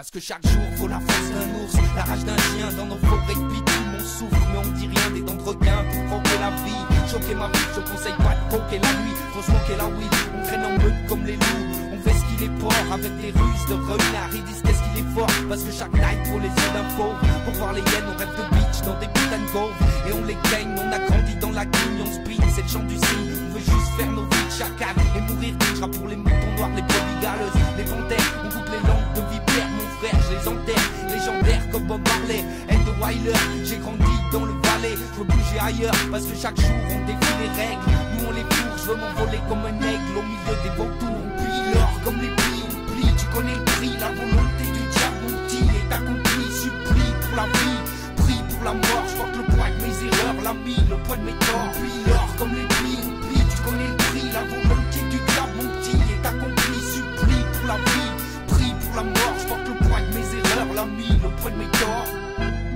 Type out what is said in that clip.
Parce que chaque jour faut la force d'un ours, la rage d'un chien dans nos forêts de bitume. On souffre, mais on dit rien des dents de requin pour croquer la vie. Choquer ma vie, je conseille pas de coquer la nuit. Faut smoker la weed, on traîne en meute comme les loups. On fait ce qu'il est fort avec des ruses de renard. Ils disent qu'est-ce qu'il est fort parce que chaque night pour les yeux d'un fauve. Pour voir les hyènes, on rêve de bitch dans des putains de. Et on les gagne, on a grandi dans la guigne, on speed, c'est le chant du cygne. On veut juste faire nos vies de chacal et mourir déjà pour les moutons noirs, les brebis les panthères. Bob Marley. J'ai grandi dans le Valais, je bouger ailleurs parce que chaque jour on défie les règles. Nous on les fourre, je veux m'envoler comme un aigle au milieu des vautours. On plie l'or comme les plis, on plie, tu connais le prix, la volonté du diable, petit est accompli. Supplie pour la vie, prie pour la mort, je porte le poids de mes erreurs, l'ami, le poids de mes torts. Plie l'or comme les plis, on plie, tu connais le prix, la volonté du diable, petit est accompli. Supplie pour la vie, prie pour la mort, je porte l'ami, le poids de mes torts.